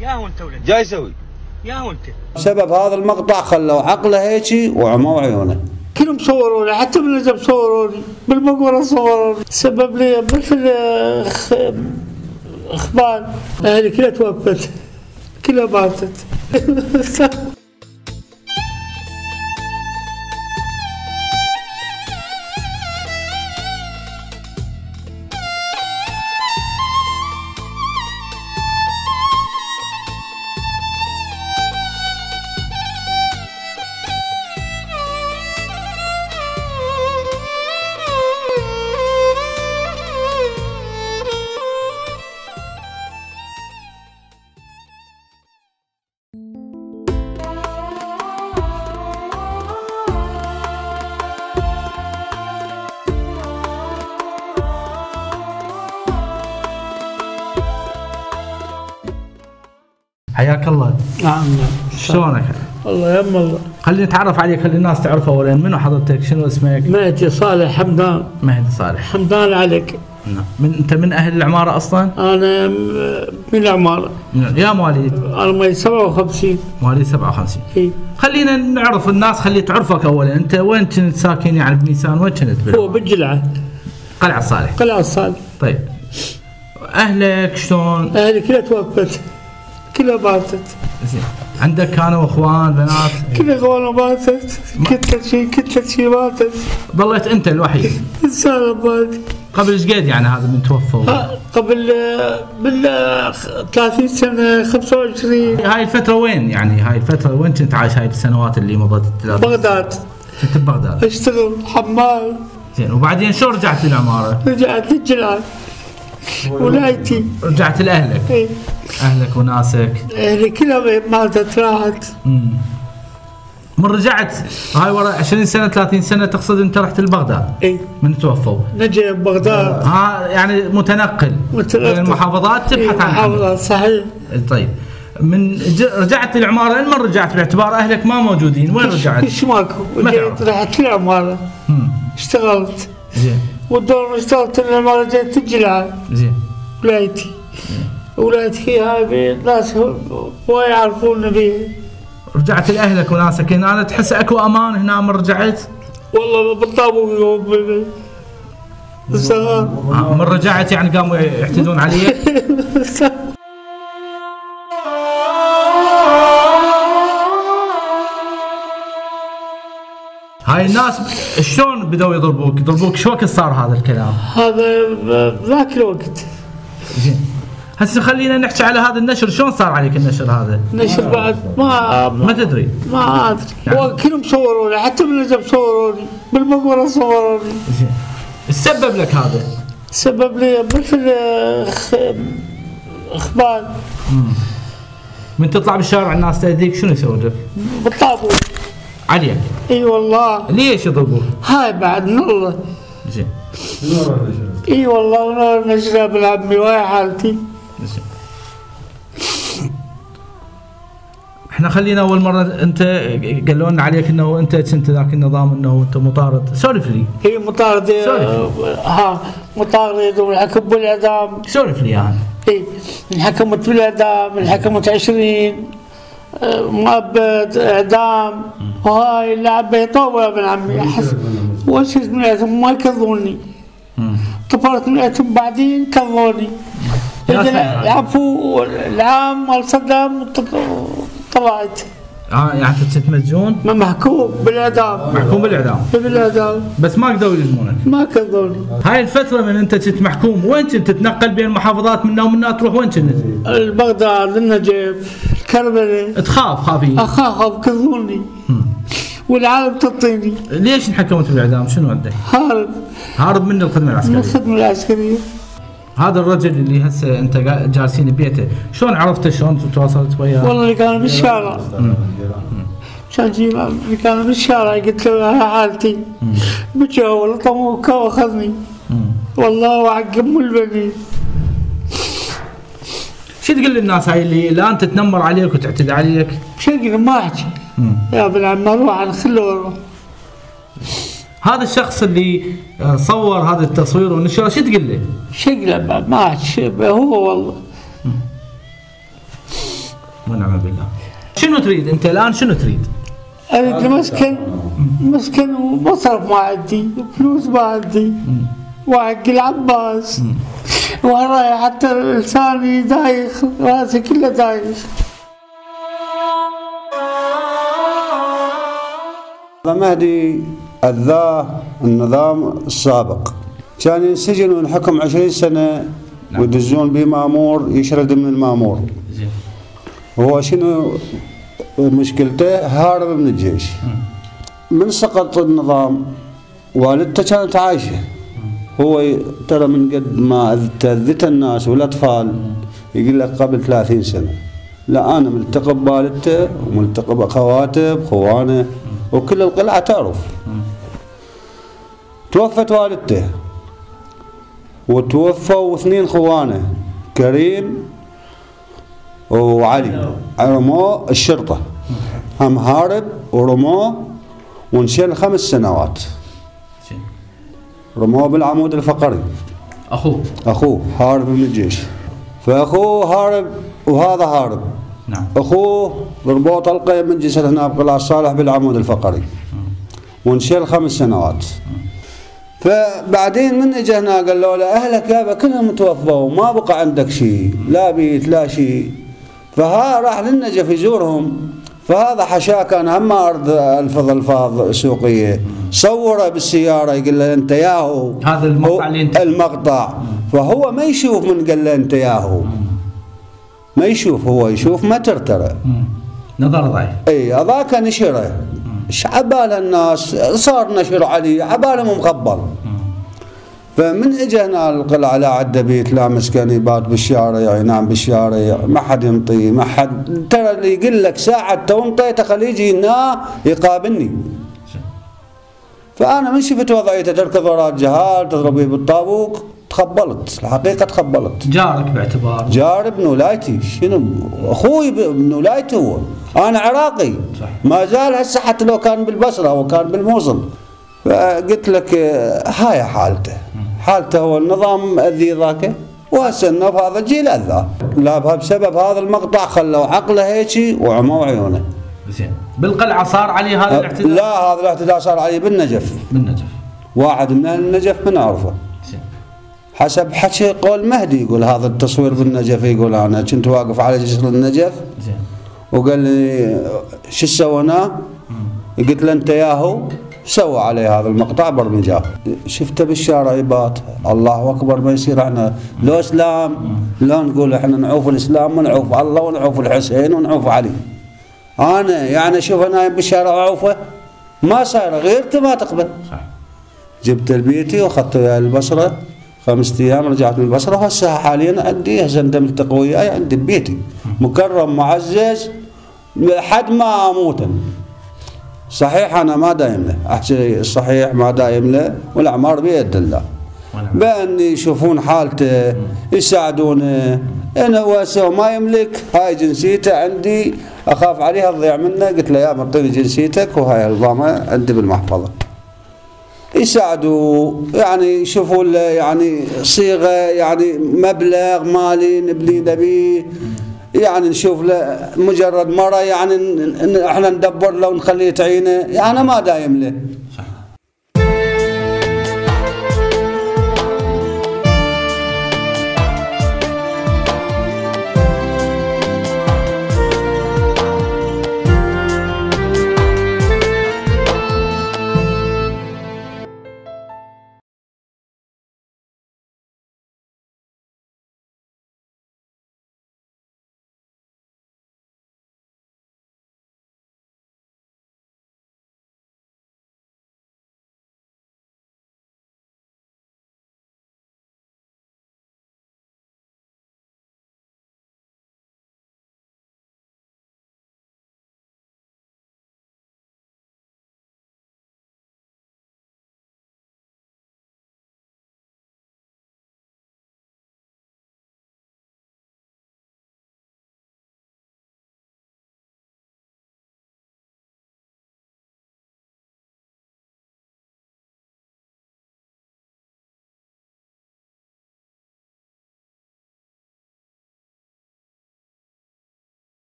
يا هو انت ولد جاي يسوي. يا هو انت بسبب هذا المقطع خلوا عقله هيك وعموا عيونه. كلهم صوروني حتى بالنجم صوروني بالمقبرة صوروني. سبب لي مثل أخبار أهلي كلها توفت كلها ماتت. حياك الله. نعم. نعم شلونك؟ الله يم الله. خليني اتعرف عليك خلي الناس تعرف اولا منو حضرتك؟ شنو اسمك؟ مهدي صالح حمدان. مهدي صالح. حمدان عليك. نعم. من انت من أهل العمارة أصلا؟ أنا من العمارة. من- يا مواليد. أنا مالي 57 مواليد 57 إي. خلينا نعرف الناس خلي تعرفك اولا. أنت وين كنت ساكن يعني بنيسان؟ وين كنت؟ هو؟ بالجلعة. قلعة صالح. قلعة صالح. طيب. أهلك شلون؟ أهلي كلها توفت. كلها ماتت زين. عندك كانوا أخوان بنات؟ كلها غوانة ماتت كتلة شي كتلة شي ماتت ظليت أنت الوحيد. انسانة ماتت قبل إيش قد يعني هذا من؟ ها، قبل بال آه، 30 سنة 25 هاي الفترة وين يعني؟ هاي الفترة وين كنت عايش؟ هاي السنوات اللي مضت بغداد. كنت ببغداد. أشتغل حمال زين. وبعدين شو رجعت للعمارة؟ رجعت للجلعة ولايتي. رجعت لأهلك. إيه. أهلك وناسك. أهلي كلها ماتت راحت. من رجعت هاي ورا 20 سنة 30 سنة تقصد أنت رحت لبغداد؟ إي. من توفوا؟ نجي بغداد. ها يعني متنقل. متنقل. بين المحافظات إيه، تبحث عن. محافظات صحيح. طيب. من. رجعت للعمارة لين من رجعت باعتبار أهلك ما موجودين وين رجعت؟ إيش ماكو. رحت للعمارة. مم. اشتغلت. زين. والدور اشتغلت للعمارة جيت الجلعة. زين. ولايتي ولايتي هاي ناس هواي يعرفون بيها رجعت لأهلك وناسك هنا أنا تحس أكو أمان هنا من رجعت؟ والله بالطابور يوم الصغار آه، من رجعت يعني قاموا يعتدون عليك هاي الناس شلون بدأوا يضربوك؟ يضربوك؟ شو وقت صار هذا الكلام؟ هذا ذاك الوقت. زين. هسه خلينا نحكي على هذا النشر. شلون صار عليك النشر هذا؟ نشر بعد. ما ما تدري. ما أدري. يعني- هو كلهم صوروني حتى بالنجم صوروني بالمقبرة صوروني. زين السبب لك هذا؟ سبب لي مثل خ- إخبار. من تطلع بالشارع الناس تأذيك شنو يسوي لك؟ بالطابور عليك. إي والله. ليش يضربوك؟ هاي بعد من الله زين إي والله ونور نشرب ابن عمي وهاي حالتي. إحنا خلينا أول مرة أنت قالوا لنا عليك إنه أنت كنت ذاك النظام إنه أنت مطارد. سولف لي. هي مطارد سوري. ها مطارد والحكم بالاعدام سولف لي يعني إي انحكمت بالاعدام انحكمت 20 آه، مؤبد إعدام. وهاي اللعبه يطول يا ابن عمي. أحس وشفت من ما يكذوني طفرت من بعدين سلام. العفو العام مال صدام طل- طلعت. آه يعني كنت مسجون محكوم بالإعدام. محكوم بالإعدام. بالإعدام. بس ما قدروا يلزمونك ما كذوني هاي الفترة من أنت كنت محكوم وين كنت تتنقل بين المحافظات منا ومنا تروح؟ وين كنت؟ بغداد النجف الكربلاء تخاف خافي أخاف كذوني والعالم تعطيني. ليش انحكمت بالإعدام؟ شنو عندك هارب. هارب من الخدمة من العسكريه الخدمة العسكرية. هذا الرجل اللي هسه انت جالسين ببيته. شلون عرفته شلون تواصلت وياه؟ والله اللي كان بالشارع. كان جيب اللي كان بالشارع قلت له هاي حالتي. بجى والله طموك وأخذني. والله وعقب مو البني. شو تقول للناس هاي اللي الان تتنمر عليك وتعتدي عليك؟ بشكل ما أحكي. يا ابن عم أروح عن خله والله هذا الشخص اللي آه، صور هذا التصوير ونشره شو تقول له؟ شكله ما- هو والله. ونعم بالله. شنو تريد؟ أنت الآن شنو تريد؟ اريد مسكن مسكن ومصرف ما عندي فلوس ما عندي. وحق العباس وراي حتى لساني دايخ راسي كله دايخ. مهدي أذاه النظام السابق. كان ينسجن وينحكم عشرين سنة ويدزون به مامور يشرد من المامور هو شنو مشكلته؟ هارب من الجيش. من سقط النظام؟ والدته كانت عايشة. هو ترى من قد ما تأذت الناس والأطفال يقول لك قبل 30 سنة. لا أنا ملتقى بوالدته وملتقى بأخواته بخوانه وكل القلعة تعرف. توفت والدته. وتوفوا اثنين خوانه كريم وعلي. رموه الشرطة. هم هارب ورموه وانشل خمس سنوات. رموه بالعمود الفقري. أخوه. أخوه هارب من الجيش. فأخوه هارب وهذا هارب. نعم. أخوه ضربوه طلقة من جسد هنا بقلعة صالح بالعمود الفقري. وانشل خمس سنوات. فبعدين من اجى هنا قال له لا أهلك يابا كلهم توفوا ما بقى عندك شيء لا بيت لا شيء. فها راح للنجف يزورهم. فهذا حشاه كان هم أرض الفض الفاظ سوقيه صوره بالسيارة يقول له أنت ياهو. هذا المقطع اللي أنت- المقطع. فهو ما يشوف من قال له أنت ياهو. ما يشوف هو يشوف متر ترى. نظر ضعيف. اي هذاك نشره إيش عبال الناس صار نشر عليه عبالهم مخبل فمن اجى هنا القلعة لا عده بيت لا مسكن يبات بالشارع ينام بالشارع ما حد ينطي ما حد. ترى اللي يقول لك ساعة تو انطيته خليه يجي هنا يقابلني. فأنا من شفت وضعيته تركض وراء الجهال تضربيه بالطابوق تخبلت الحقيقة تخبلت. جارك باعتبار. جار ابن ولايتي شنو؟ أخوي ابن ولايتي هو. أنا عراقي. صح. ما زال هسه حتى لو كان بالبصرة أو كان بالموصل. فقلت لك هاي حالته. حالته هو النظام اذي ذاك. وهسه النف هذا الجيل اذاه لا بسبب هذا المقطع خلوا عقله هيك وعموا عيونه. زين. بالقلعة صار عليه هذا الاعتداء؟ لا هذا الاعتداء صار عليه بالنجف. بالنجف. واحد من النجف من أعرفه. زين. حسب حكي قول مهدي يقول هذا التصوير بالنجف يقول أنا كنت واقف على جسر النجف زين. وقال لي شو سويناه؟ قلت له أنت ياهو سوى علي هذا المقطع برمجاه شفته بالشارع يبات. الله أكبر ما يصير إحنا. لو إسلام لا نقول إحنا نعوف الإسلام ونعوف الله ونعوف الحسين ونعوف علي. أنا يعني أشوف نايم بالشارع أعوفه. ما صار غيرته ما تقبل. صح جبت البيتي وأخذته البصرة. خمسة أيام رجعت من البصره وهسه حاليا انت ملتقى وياي عندي ببيتي. مكرم معزز لحد ما أموت صحيح أنا ما دايم له. أحكي الصحيح ما دايم له والأعمار بيد الله. بأن يشوفون حالته يساعدونه. أنا واسع ما يملك هاي جنسيته عندي أخاف عليها تضيع منه. قلت له يا اعطيني جنسيتك وهاي الضامه عندي بالمحفظة. يساعدوا يعني يشوفوا يعني صيغة يعني مبلغ مالي نبني نبيه يعني نشوف له مجرد مرة يعني إحنا ندبر له ونخليه تعينه. يعني ما دايم له.